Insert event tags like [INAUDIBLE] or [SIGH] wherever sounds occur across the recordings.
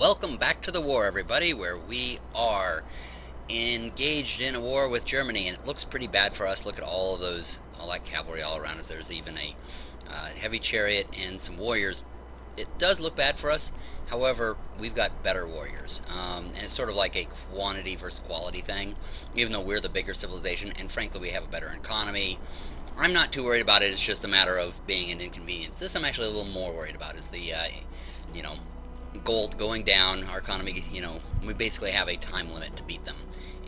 Welcome back to the war, everybody, where we are engaged in a war with Germany, and it looks pretty bad for us. Look at all of those, all that cavalry all around us. There's even a uh, heavy chariot and some warriors. It does look bad for us. However, we've got better warriors, um, and it's sort of like a quantity versus quality thing. Even though we're the bigger civilization, and frankly, we have a better economy. I'm not too worried about it. It's just a matter of being an inconvenience. This I'm actually a little more worried about. Is the, uh, you know, gold going down, our economy, you know, we basically have a time limit to beat them.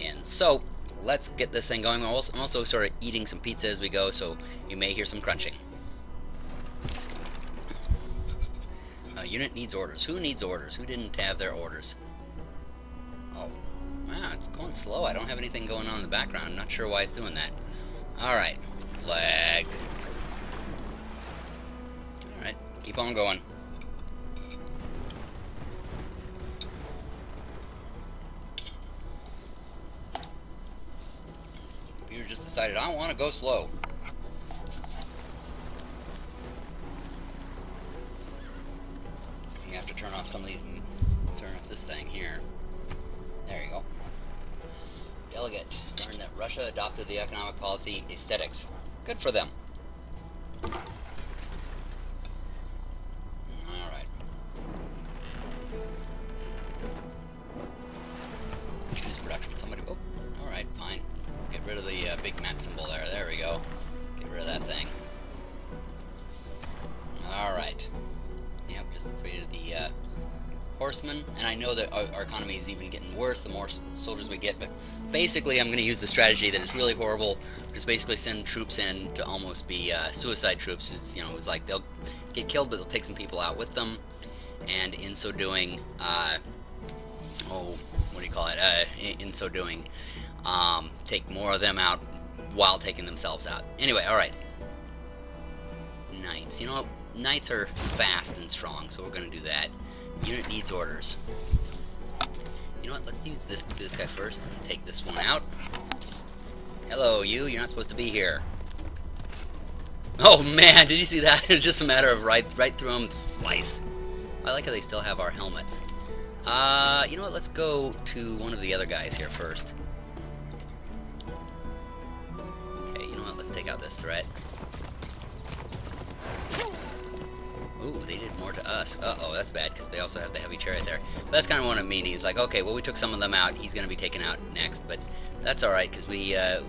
And so, let's get this thing going. I'm also, sort of eating some pizza as we go, so you may hear some crunching. Uh, unit needs orders. Who needs orders? Who didn't have their orders? Oh, wow, it's going slow. I don't have anything going on in the background. I'm not sure why it's doing that. Alright, lag. Alright, keep on going. Computer just decided I want to go slow. You have to turn off some of these. Turn off this thing here. There you go. Delegate learned that Russia adopted the economic policy aesthetics. Good for them. Basically I'm going to use the strategy that is really horrible. Just basically send troops in to almost be uh, suicide troops. It's, you know, it's like they'll get killed, but they'll take some people out with them. And in so doing, uh, oh, what do you call it? Uh, in, in so doing, um, take more of them out while taking themselves out. Anyway, alright. Knights. You know? Knights are fast and strong, so we're going to do that. Unit needs orders. You know what? Let's use this this guy first and take this one out. Hello, you. You're not supposed to be here. Oh man, [LAUGHS] did you see that? [LAUGHS] It's just a matter of right right through them, slice. I like how they still have our helmets. Uh, you know what? Let's go to one of the other guys here first. Okay, you know what? Let's take out this threat. Ooh, they did more to us. Uh-oh, that's bad, because they also have the heavy chariot there. But that's kind of what I mean. He's like, okay, well, we took some of them out. He's going to be taken out next. But that's all right, because we, uh,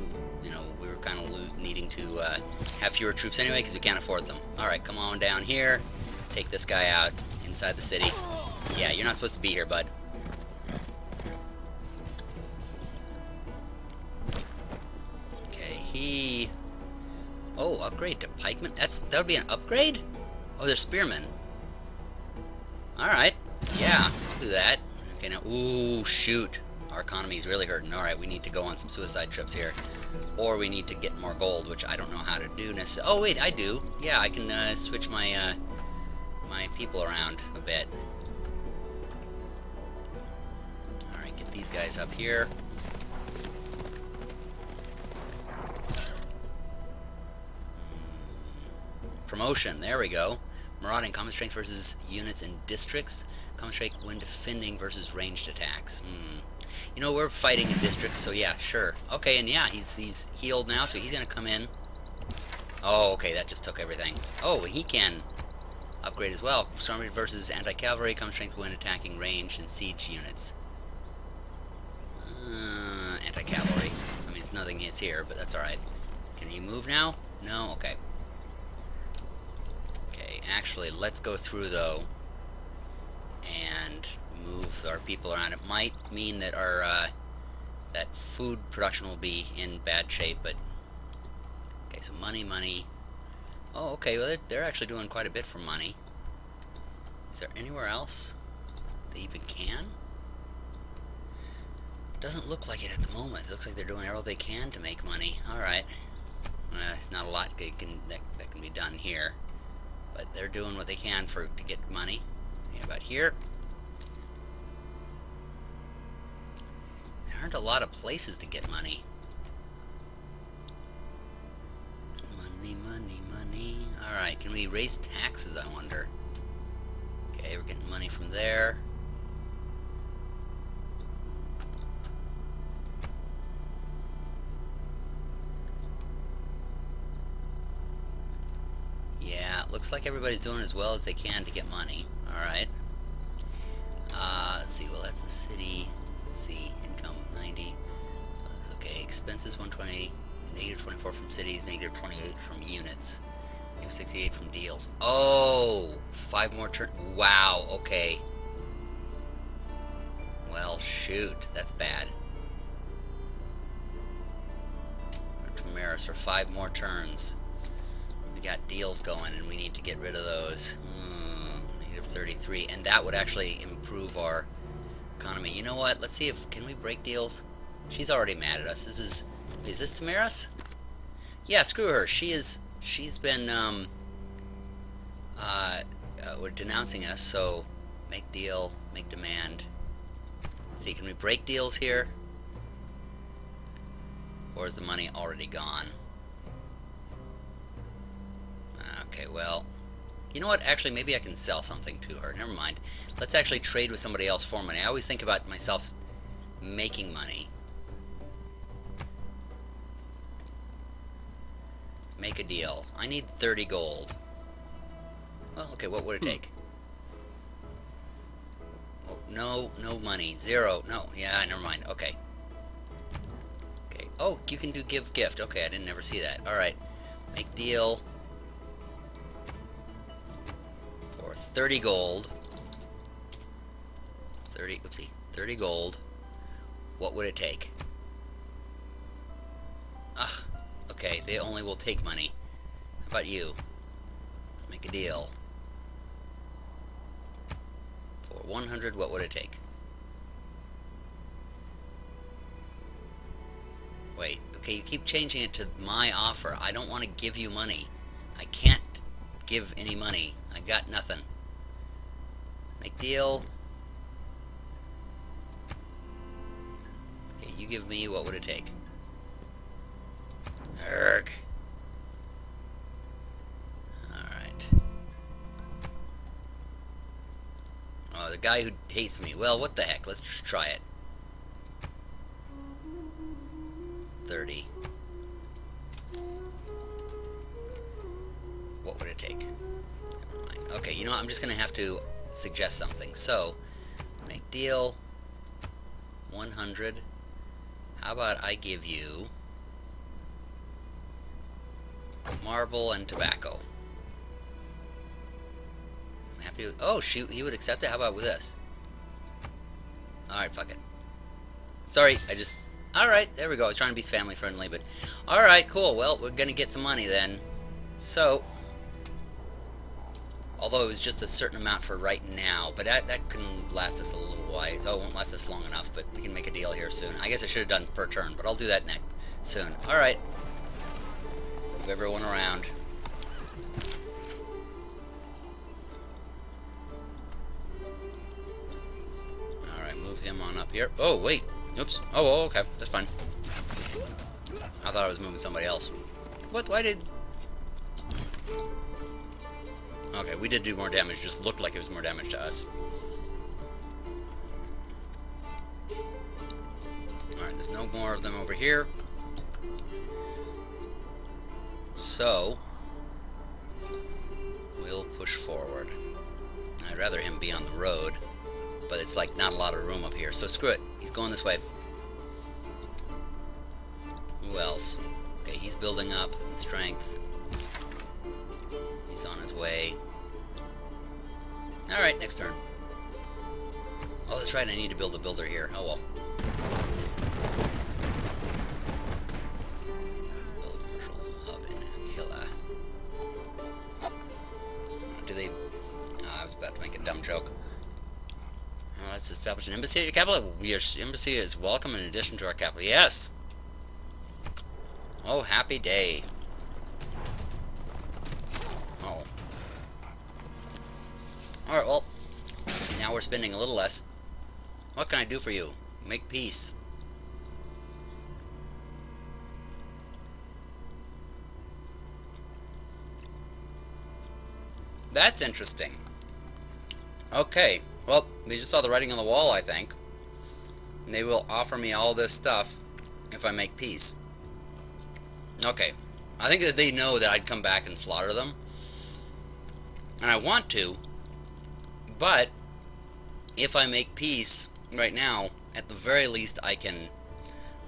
you know, we were kind of needing to uh, have fewer troops anyway, because we can't afford them. All right, come on down here. Take this guy out inside the city. Yeah, you're not supposed to be here, bud. Okay, he... Oh, upgrade to pikeman? That's That would be an upgrade? Oh, they're spearmen. Alright. Yeah, do that. Okay, now, ooh, shoot. Our economy is really hurting. Alright, we need to go on some suicide trips here. Or we need to get more gold, which I don't know how to do necessarily. Oh, wait, I do. Yeah, I can uh, switch my, uh, my people around a bit. Alright, get these guys up here. Promotion, there we go. Marauding, combat strength versus units in districts. Combat strength when defending versus ranged attacks. Hmm. You know, we're fighting in districts, so yeah, sure. Okay, and yeah, he's, he's healed now, so he's to come in. Oh, okay, that just took everything. Oh, he can upgrade as well. Storm versus anti-cavalry, combat strength when attacking ranged and siege units. Uh, anti-cavalry. I mean, it's nothing hits here, but that's alright. Can you move now? No? Okay actually, let's go through, though, and move our people around. It might mean that our, uh, that food production will be in bad shape, but, okay, so money, money. Oh, okay, well, they're, actually doing quite a bit for money. Is there anywhere else they even can? Doesn't look like it at the moment. It looks like they're doing all they can to make money. Alright. Uh, not a lot can, that, that can be done here. But they're doing what they can for to get money. Yeah, about here. There aren't a lot of places to get money. Money, money, money. Alright, can we raise taxes, I wonder? Okay, we're getting money from there. looks like everybody's doing as well as they can to get money. Alright. Uh, let's see, well that's the city. Let's see, income 90. Okay, expenses 120, negative 24 from cities, negative 28 from units. Negative 68 from deals. Oh, five more turn. Wow, okay. Well, shoot, that's bad. Tomyris for five more turns. Got deals going, and we need to get rid of those. Hmm, negative 33, and that would actually improve our economy. You know what? Let's see if can we break deals. She's already mad at us. This is is this Tomyris? Yeah, screw her. She is. She's been um. Uh, uh, we're denouncing us. So make deal, make demand. Let's see, can we break deals here? Or is the money already gone? Okay, well, you know what? Actually, maybe I can sell something to her. Never mind. Let's actually trade with somebody else for money. I always think about myself making money. Make a deal. I need 30 gold. Well, okay, what would it hmm. take? Oh, no, no money. Zero. No, yeah, never mind. Okay. Okay. Oh, you can do give gift. Okay, I didn't ever see that. Alright. Make deal. 30 gold. 30, oopsie, 30 gold. What would it take? Ugh, okay, they only will take money. How about you? Make a deal. For 100, what would it take? Wait, okay, you keep changing it to my offer. I don't want to give you money. I can't give any money. I got nothing. Deal. Okay, you give me, what would it take? Erg. Alright. Oh, the guy who hates me. Well, what the heck? Let's just try it. 30. What would it take? Okay, you know what? I'm just to have to suggest something. So, make deal 100. How about I give you marble and tobacco? I'm happy with, oh, shoot, he would accept it? How about with this? Alright, fuck it. Sorry, I just... Alright, there we go. I was trying to be family friendly, but... Alright, cool. Well, we're gonna get some money then. So, Although it was just a certain amount for right now, but that, that can last us a little while. Oh, it won't last us long enough, but we can make a deal here soon. I guess I should have done per turn, but I'll do that next soon. Alright. Move everyone around. Alright, move him on up here. Oh, wait. Oops. Oh, oh, okay. That's fine. I thought I was moving somebody else. What? Why did... Okay, we did do more damage, just looked like it was more damage to us. Alright, there's no more of them over here. So, we'll push forward. I'd rather him be on the road, but it's like not a lot of room up here, so screw it. He's going this way. Who else? Okay, he's building up in strength. He's on his way. Alright, next turn. Oh, that's right, I need to build a builder here. Oh well. Let's build a commercial hub in Killa. Do they... Oh, I was about to make a dumb joke. Let's establish an embassy at your capital. Your embassy is welcome in addition to our capital. Yes! Oh, happy day. Alright, well, now we're spending a little less. What can I do for you? Make peace. That's interesting. Okay, well, they just saw the writing on the wall, I think. And they will offer me all this stuff if I make peace. Okay, I think that they know that I'd come back and slaughter them. And I want to, but if I make peace right now, at the very least I can,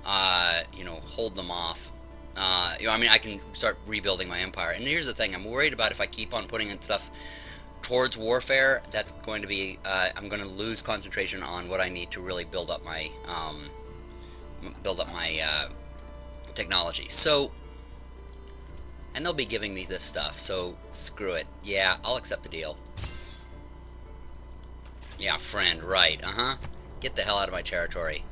uh, you know, hold them off. Uh, you know, I mean, I can start rebuilding my empire. And here's the thing: I'm worried about if I keep on putting in stuff towards warfare. That's going to be, uh, I'm going to lose concentration on what I need to really build up my, um, build up my uh, technology. So, and they'll be giving me this stuff. So screw it. Yeah, I'll accept the deal. Yeah, friend, right, uh-huh. Get the hell out of my territory.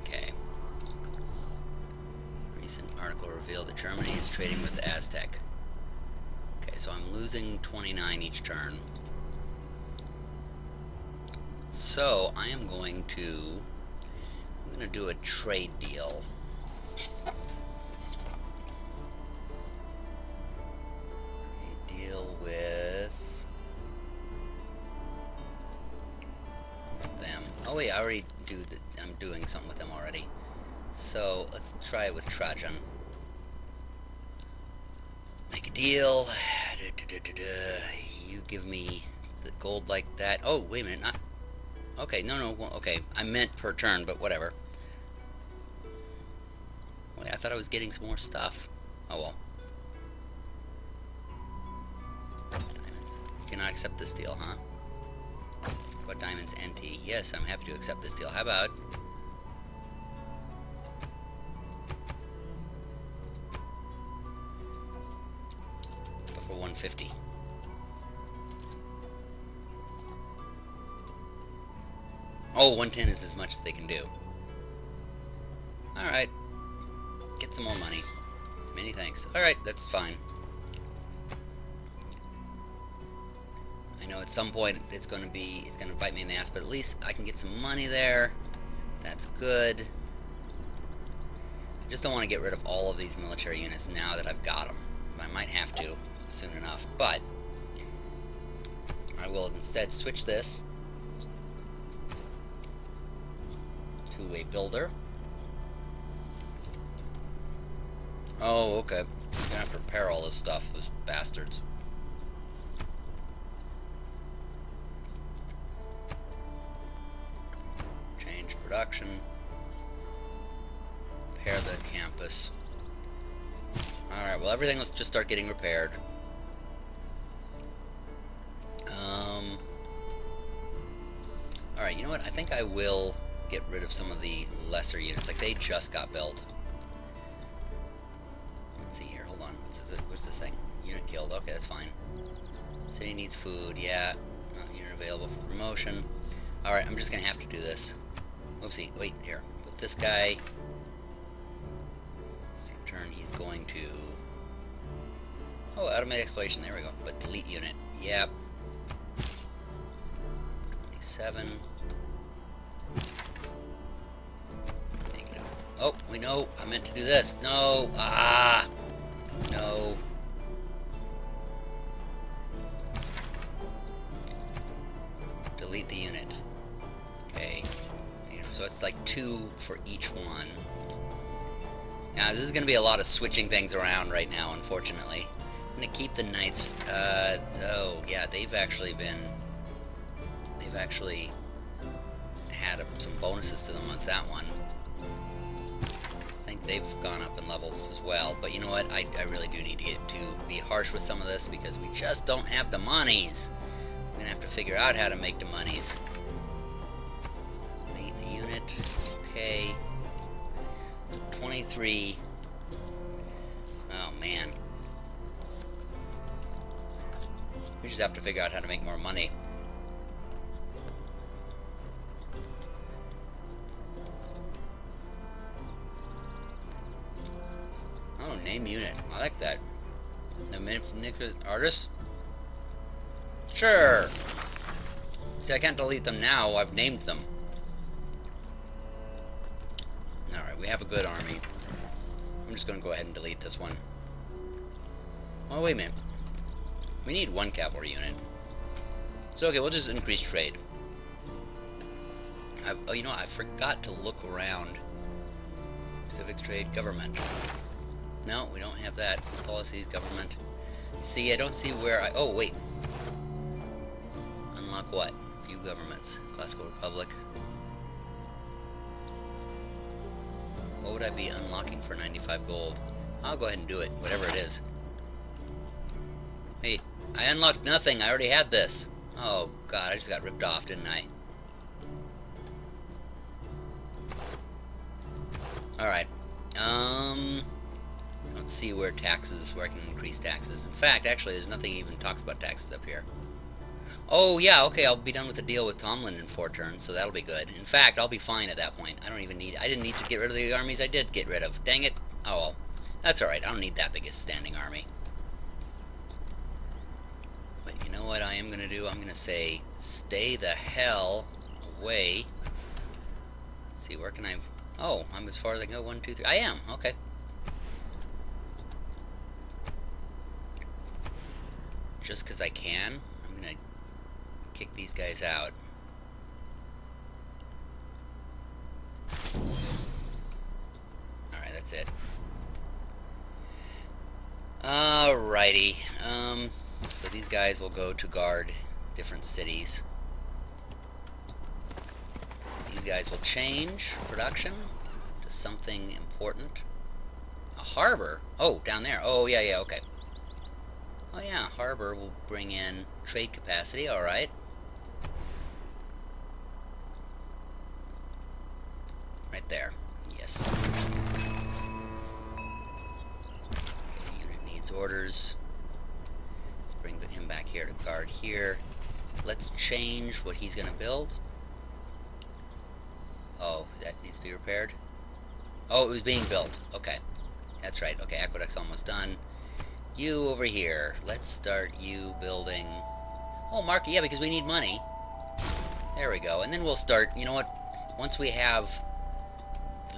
Okay. Recent article revealed that Germany is trading with the Aztec. Okay, so I'm losing 29 each turn. So, I am going to... I'm going to do a trade deal. Deal with them. Oh wait, I already do the, I'm doing something with them already. So let's try it with Trajan. Make a deal. You give me the gold like that. Oh, wait a minute, not... Okay, no, no, okay. I meant per turn, but whatever. Wait, I thought I was getting some more stuff. Oh well. Cannot accept this deal, huh? What diamonds NT? Yes, I'm happy to accept this deal. How about... For 150. Oh, 110 is as much as they can do. Alright. Get some more money. Many thanks. Alright, that's fine. Some point it's going to be, it's going to bite me in the ass, but at least I can get some money there. That's good. I just don't want to get rid of all of these military units now that I've got them. I might have to soon enough, but I will instead switch this to a builder. Oh, okay. I'm gonna have to repair all this stuff, those bastards. Production. Repair the campus. Alright, well everything let's just start getting repaired. Um, Alright, you know what? I think I will get rid of some of the lesser units. Like, they just got built. Let's see here. Hold on. What's this, what's this thing? Unit killed. Okay, that's fine. City needs food. Yeah. Uh, unit available for promotion. Alright, I'm just to have to do this. Oopsie, wait, here. With this guy, same turn, he's going to... Oh, automated exploration, there we go. But delete unit, yep. 27. Negative. Oh, we know, I meant to do this. No, ah, no. Is going to be a lot of switching things around right now, unfortunately. I'm going to keep the knights. Uh, oh, yeah, they've actually been... They've actually had some bonuses to them on that one. I think they've gone up in levels as well. But you know what? I, I really do need to get to be harsh with some of this because we just don't have the monies. I'm going to have to figure out how to make the monies unit. Okay. So 23. Man. We just have to figure out how to make more money. Oh, name unit. I like that. The Nicholas artist? Sure. See, I can't delete them now. I've named them. Alright, we have a good army. I'm just going to go ahead and delete this one. Oh, wait a minute. We need one cavalry unit. So, okay, we'll just increase trade. I, oh, you know, I forgot to look around. Civics trade, government. No, we don't have that. Policies, government. See, I don't see where I... Oh, wait. Unlock what? View governments. Classical Republic. What would I be unlocking for 95 gold? I'll go ahead and do it, whatever it is. I unlocked nothing. I already had this. Oh, God, I just got ripped off, didn't I? Alright. Um... Let's see where taxes, where I can increase taxes. In fact, actually, there's nothing even talks about taxes up here. Oh, yeah, okay, I'll be done with the deal with Tomlin in four turns, so that'll be good. In fact, I'll be fine at that point. I don't even need... I didn't need to get rid of the armies I did get rid of. Dang it. Oh, well. That's alright. I don't need that biggest standing army. But you what I am going to do? I'm going to say, stay the hell away. Let's see, where can I... Oh, I'm as far as I can go. One, two, three. I am. Okay. Just because I can, I'm going to kick these guys out. Alright, that's it. Alrighty. Um, so these guys will go to guard different cities. These guys will change production to something important. A harbor? Oh, down there. Oh, yeah, yeah, okay. Oh yeah, harbor will bring in trade capacity, alright. Right there. Yes. Unit needs orders. Back here to guard here. Let's change what he's going to build. Oh, that needs to be repaired? Oh, it was being built. Okay. That's right. Okay, aqueduct's almost done. You over here. Let's start you building... Oh, market, yeah, because we need money. There we go. And then we'll start, you know what, once we have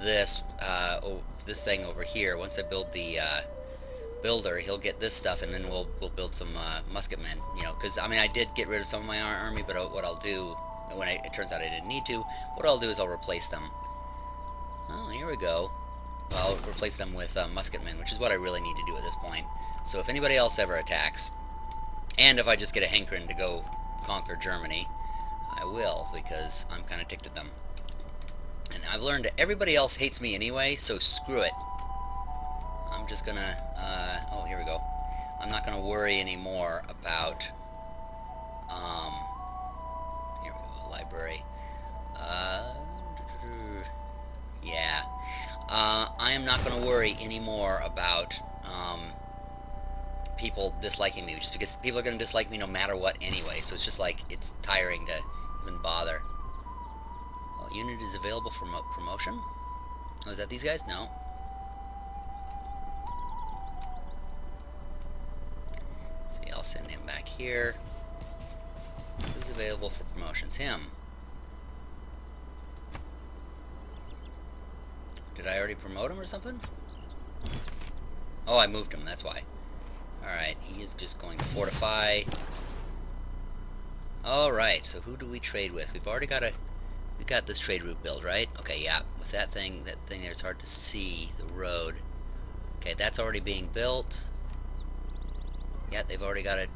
this, uh, oh, this thing over here, once I build the, uh, builder, he'll get this stuff, and then we'll, we'll build some, uh, musketmen, you know, because, I mean, I did get rid of some of my army, but what I'll do, when I, it turns out I didn't need to, what I'll do is I'll replace them. Oh, here we go. I'll replace them with, uh, musketmen, which is what I really need to do at this point. So if anybody else ever attacks, and if I just get a hankering to go conquer Germany, I will, because I'm kind of ticked at them. And I've learned everybody else hates me anyway, so screw it. I'm just gonna, uh, oh, here we go. I'm not gonna worry anymore about, um, here we go, library. Uh, yeah. Uh, I am not gonna worry anymore about, um, people disliking me, just because people are to dislike me no matter what anyway, so it's just like, it's tiring to even bother. Oh, unit is available for promotion? Oh, is that these guys? No. Here. Who's available for promotions? Him. Did I already promote him or something? Oh, I moved him, that's why. Alright, he is just going to fortify. Alright, so who do we trade with? We've already got a... We got this trade route built, right? Okay, yeah. With that thing, that thing there, it's hard to see the road. Okay, that's already being built. Yeah, they've already got a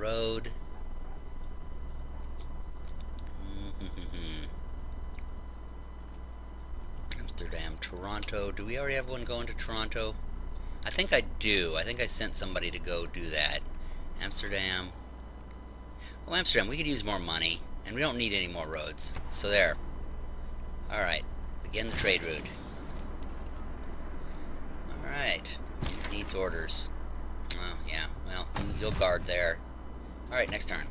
road. [LAUGHS] Amsterdam, Toronto. Do we already have one going to Toronto? I think I do. I think I sent somebody to go do that. Amsterdam. Oh, Amsterdam, we could use more money. And we don't need any more roads. So there. Alright. Begin the trade route. Alright. Needs orders. Oh, yeah. Well, you'll guard there. Alright, next turn.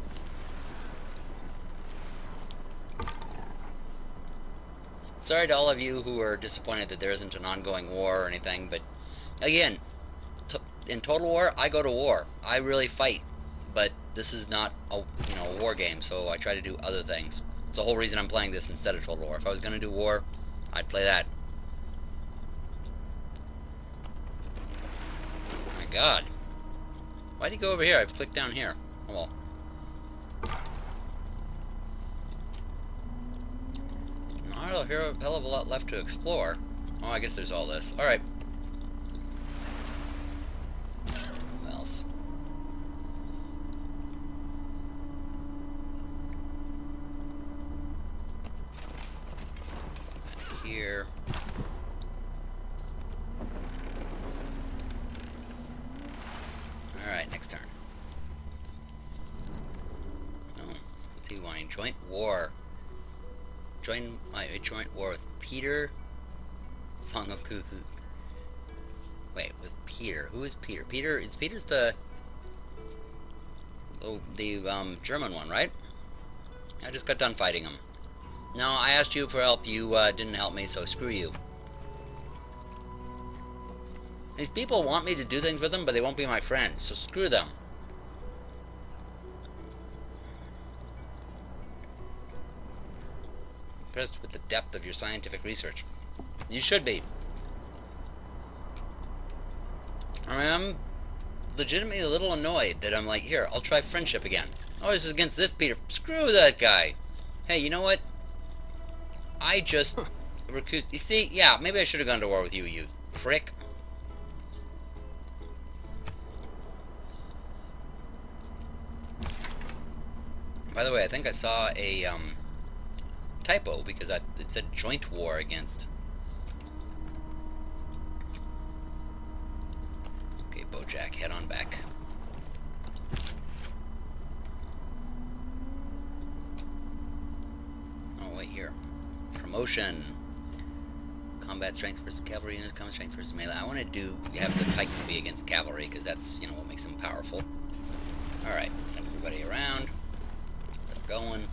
Sorry to all of you who are disappointed that there isn't an ongoing war or anything, but again, in Total War, I go to war. I really fight, but this is not a you know a war game, so I try to do other things. It's the whole reason I'm playing this instead of Total War. If I was going to do war, I'd play that. Oh my god. Why'd he go over here? I've clicked down here. Well. Not a hell of a lot left to explore. Oh, I guess there's all this. Alright. What else? Back here. War. Join my joint war with Peter. Song of Kuzu. Wait, with Peter. Who is Peter? Peter is Peter's the oh, the um, German one, right? I just got done fighting him. No, I asked you for help. You uh, didn't help me, so screw you. These people want me to do things with them, but they won't be my friends, so screw them. Depth of your scientific research. You should be. I mean, I'm legitimately a little annoyed that I'm like, here, I'll try friendship again. Oh, this is against this Peter. Screw that guy. Hey, you know what? I just recused. You see, yeah, maybe I should have gone to war with you, you prick. By the way, I think I saw a um, typo because I, it said joint war against. Okay, Bojack, head on back. Oh, wait here. Promotion. Combat strength versus cavalry units, combat strength versus melee. I want to do have the pikemen be against cavalry because that's you know what makes them powerful. All right, send everybody around. They're going.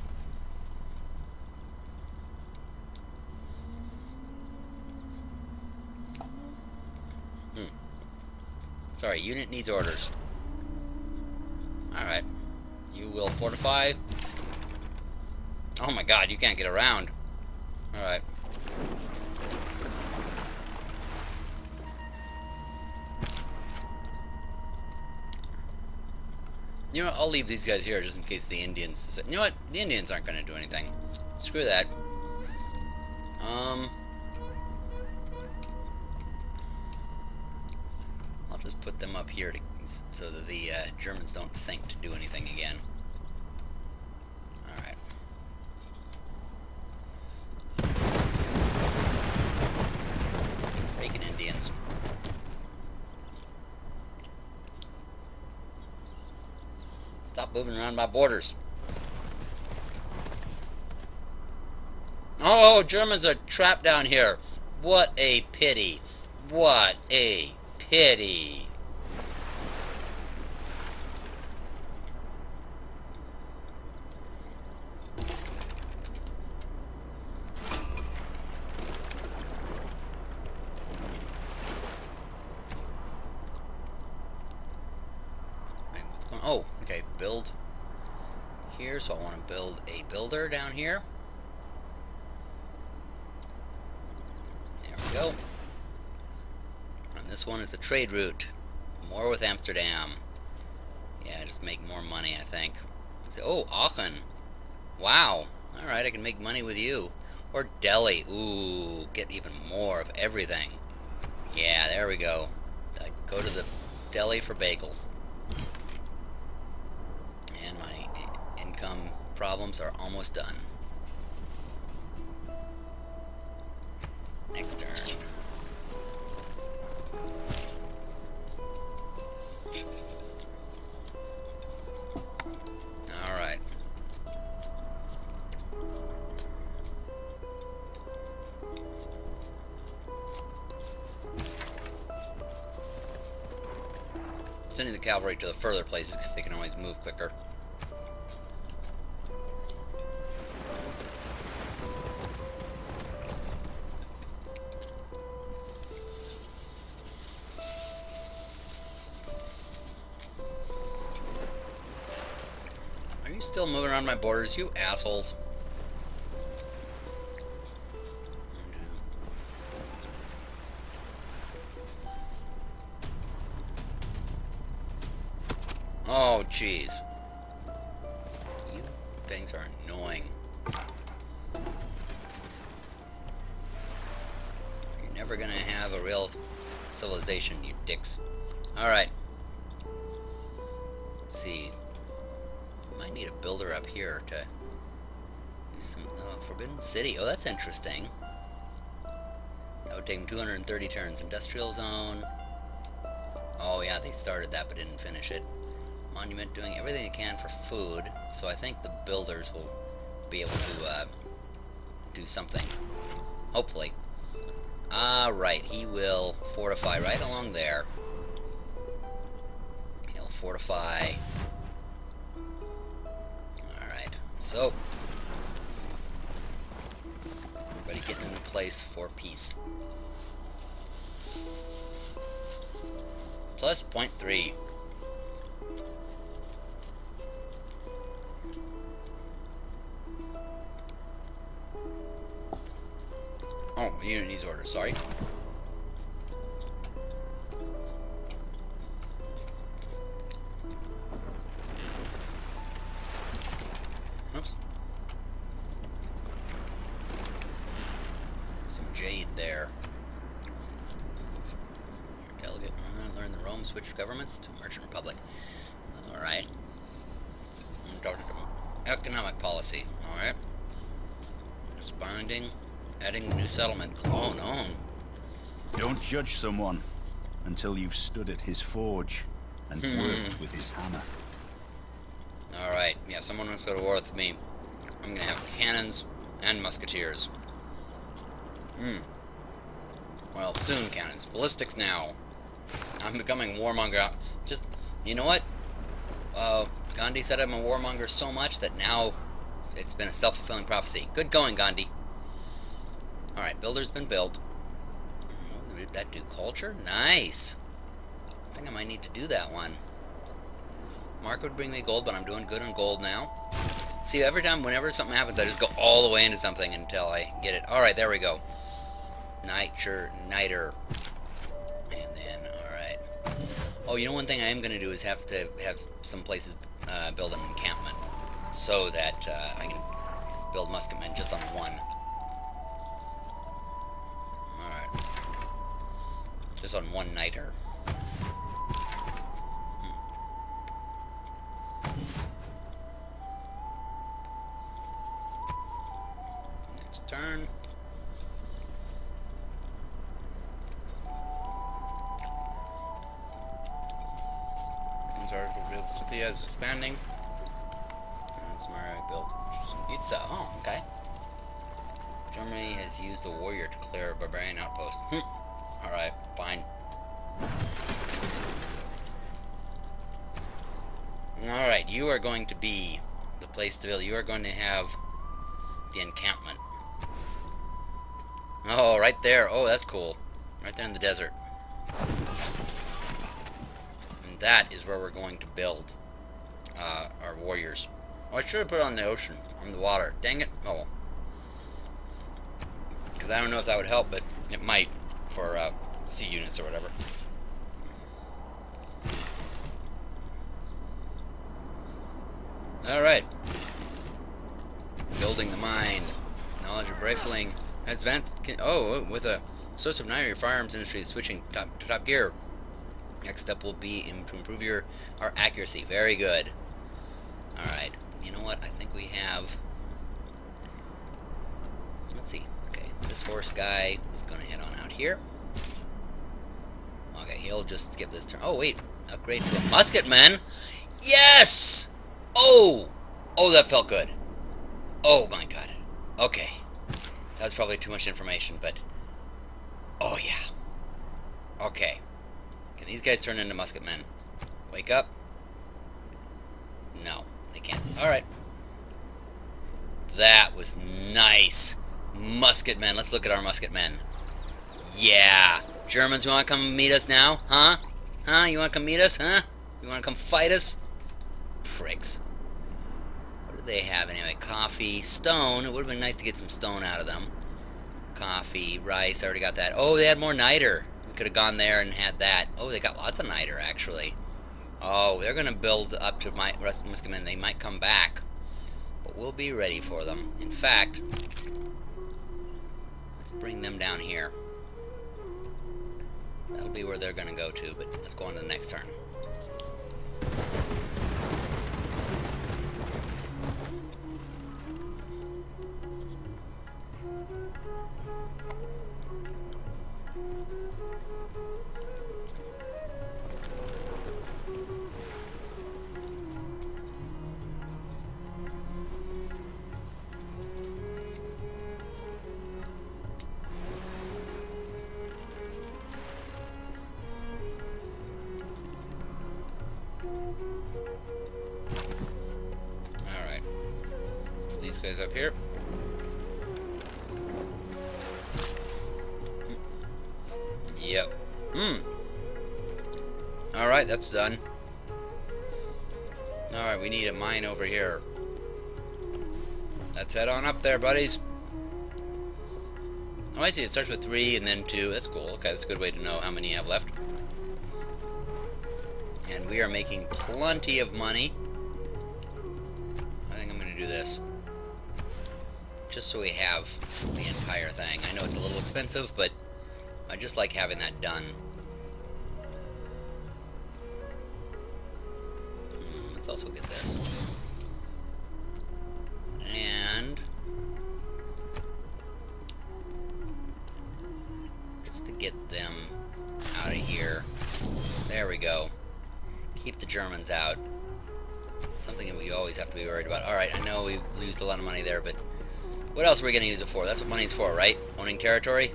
Hmm. Sorry, unit needs orders. Alright. You will fortify. Oh my god, you can't get around. Alright. You know what, I'll leave these guys here just in case the Indians... You know what, the Indians aren't going to do anything. Screw that. Um... just put them up here to, so that the uh, Germans don't think to do anything again. Alright. Freaking Indians. Stop moving around my borders. Oh, Germans are trapped down here. What a pity. What a pity. Oh, okay, build here, so I want to build a builder down here. There we go. And this one is a trade route. More with Amsterdam. Yeah, just make more money, I think. Oh, Aachen. Wow. Alright, I can make money with you. Or Delhi. Ooh, get even more of everything. Yeah, there we go. I go to the Delhi for bagels. And my income problems are almost done. Next turn. To the further places because they can always move quicker. Are you still moving around my borders, you assholes? Oh, jeez. You things are annoying. You're never gonna have a real civilization, you dicks. Alright. Let's see. Might need a builder up here to do some oh, Forbidden City. Oh, that's interesting. That would take them 230 turns. Industrial zone. Oh yeah, they started that but didn't finish it. Monument doing everything they can for food, so I think the builders will be able to uh, do something. Hopefully. Alright, he will fortify right along there. He'll fortify. Alright, so. Everybody getting in place for peace. Plus 0.3. Oh, unit needs orders, sorry. Judge someone until you've stood at his forge and Hmm. worked with his hammer. Alright, yeah, someone wants to go to war with me. I'm gonna have cannons and musketeers. Hmm. Well, soon cannons. Ballistics now. I'm becoming warmonger. Just, you know what? Uh, Gandhi said I'm a warmonger so much that now it's been a self-fulfilling prophecy. Good going, Gandhi. Alright, builder's been built. That do culture? Nice. I think I might need to do that one. Mark would bring me gold, but I'm doing good on gold now. See, every time, whenever something happens, I just go all the way into something until I get it. Alright, there we go. Nitre, niter. And then, alright. Oh, you know one thing I am going to do is have to have some places uh, build an encampment. So that uh, I can build musketmen just on one. Just on one niter. Hmm. Next turn. Article reveals Scythia is expanding. And Samara built Itza. Oh, okay. Germany has used a warrior to clear a barbarian outpost. Hmm. Alright, fine. Alright, you are going to be the place to build. You are going to have the encampment. Oh, right there. Oh, that's cool. Right there in the desert. And that is where we're going to build uh, our warriors. Oh, I should have put it on the ocean, on the water. Dang it. Oh. Because I don't know if that would help, but it might for uh, sea units or whatever. Alright. Building the mind. Knowledge of rifling. Advanced. Oh, with a source of nine, your firearms industry is switching top, to top gear. Next step will be to improve your our accuracy. Very good. Alright. You know what? I think we have. Let's see. Okay. This horse guy was going to head on out here. Okay, he'll just skip this turn. Oh, wait. Upgrade to a musket man. Yes! Oh! Oh, that felt good. Oh, my God. Okay. That was probably too much information, but... Oh, yeah. Okay. Can these guys turn into musket men? Wake up. No, they can't. Alright. That was nice. Musketmen. Let's look at our musketmen. Yeah. Germans, you want to come meet us now? Huh? Huh? You want to come meet us? Huh? You want to come fight us? Pricks. What do they have anyway? Coffee, stone. It would have been nice to get some stone out of them. Coffee, rice. I already got that. Oh, they had more niter. We could have gone there and had that. Oh, they got lots of niter, actually. Oh, they're going to build up to my rest of Musketmen. They might come back. But we'll be ready for them. In fact, let's bring them down here. That'll be where they're going to go to, but let's go on to the next turn. Guy's up here. Yep. Hmm. Alright, that's done. Alright, we need a mine over here. Let's head on up there, buddies. Oh, I see. It starts with three and then two. That's cool. Okay, that's a good way to know how many you have left. And we are making plenty of money. Just so we have the entire thing. I know it's a little expensive, but I just like having that done. Mm, let's also get this. And... Just to get them out of here. There we go. Keep the Germans out. Something that we always have to be worried about. Alright, I know we lose a lot of money there, but what else are we going to use it for? That's what money's for, right? Owning territory?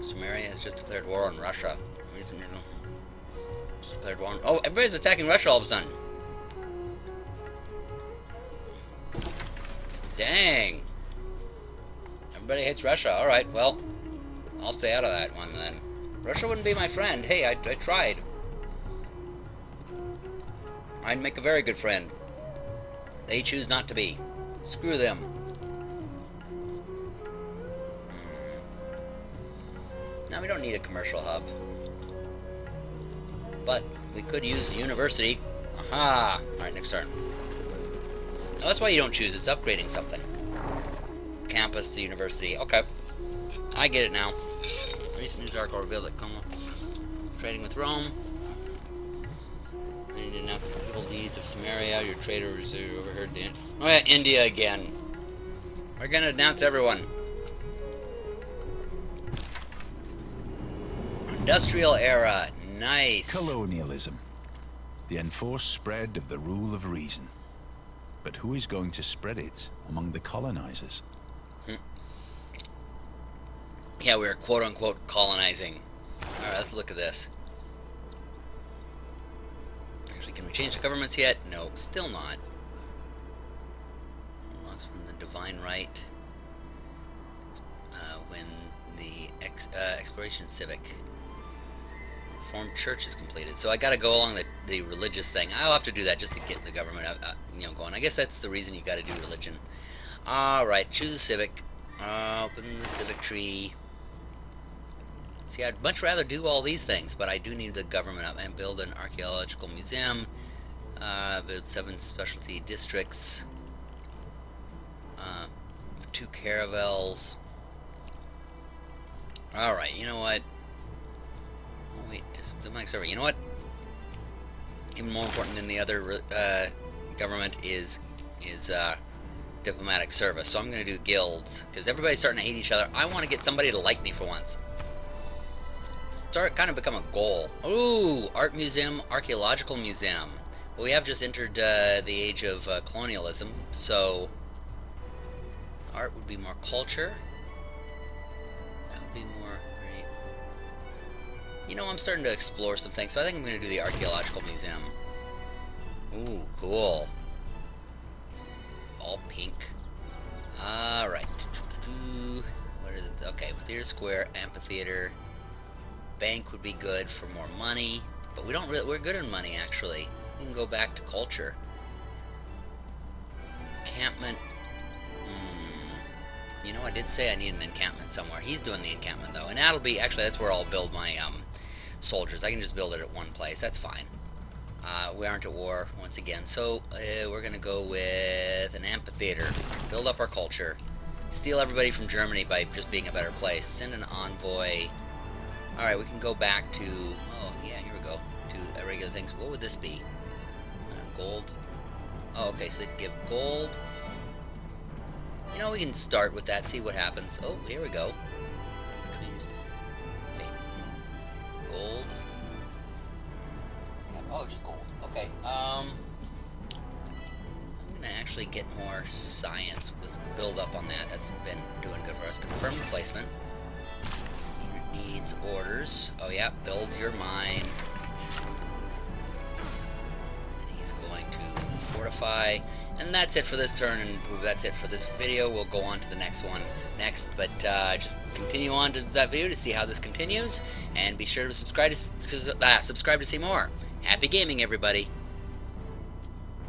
Sumeria has just declared war on Russia. Just declared war on... Oh, everybody's attacking Russia all of a sudden. Dang. Everybody hates Russia. Alright, well, I'll stay out of that one then. Russia wouldn't be my friend. Hey, I, I tried. I'd make a very good friend. They choose not to be. Screw them. Hmm. Now we don't need a commercial hub. But we could use the university. Aha! Alright, next turn. That's why you don't choose. It's upgrading something. Campus to university. Okay. I get it now. Recent news article revealed that Como trading with Rome. You announce the evil deeds of Sumeria. Your traitors who overheard the. Oh yeah, India again. We're gonna announce everyone. Industrial era. Nice. Colonialism. The enforced spread of the rule of reason. But who is going to spread it among the colonizers? Hmm. Yeah, we are quote unquote colonizing. Alright, let's look at this. Can we change the governments yet? No, still not. Lost the divine right. Uh, when the ex uh, exploration civic. Reformed church is completed. So I gotta go along the, the religious thing. I'll have to do that just to get the government uh, you know, going. I guess that's the reason you gotta do religion. Alright, choose a civic. Uh, open the civic tree. See, I'd much rather do all these things, but I do need the government up and build an archaeological museum, uh, build seven specialty districts, uh, two caravels. Alright, you know what? Oh, wait, just the mic server. You know what? Even more important than the other uh, government is is uh, diplomatic service. So I'm going to do guilds, because everybody's starting to hate each other. I want to get somebody to like me for once start kind of become a goal. Ooh, art museum, archaeological museum. Well, we have just entered uh, the age of uh, colonialism, so art would be more culture. That would be more right. You know, I'm starting to explore some things, so I think I'm going to do the archaeological museum. Ooh, cool. It's all pink. All right. What is it? Okay, theater square, amphitheater. Bank would be good for more money, but we don't really, we're good in money actually. We can go back to culture. Encampment. Hmm. You know, I did say I need an encampment somewhere. He's doing the encampment though, and that'll be actually that's where I'll build my um, soldiers. I can just build it at one place. That's fine. Uh, we aren't at war once again, so uh, we're gonna go with an amphitheater. Build up our culture. Steal everybody from Germany by just being a better place. Send an envoy. Alright, we can go back to... Oh, yeah, here we go. To regular things. What would this be? Uh, gold. Oh, okay, so they'd give gold. You know, we can start with that, see what happens. Oh, here we go. Wait. Gold. Oh, just gold. Okay, um... I'm gonna actually get more science. Just build up on that. That's been doing good for us. Confirm replacement needs orders. Oh yeah, build your mine. he's going to fortify. And that's it for this turn, and that's it for this video. We'll go on to the next one next, but uh, just continue on to that video to see how this continues, and be sure to subscribe to, uh, subscribe to see more. Happy gaming, everybody!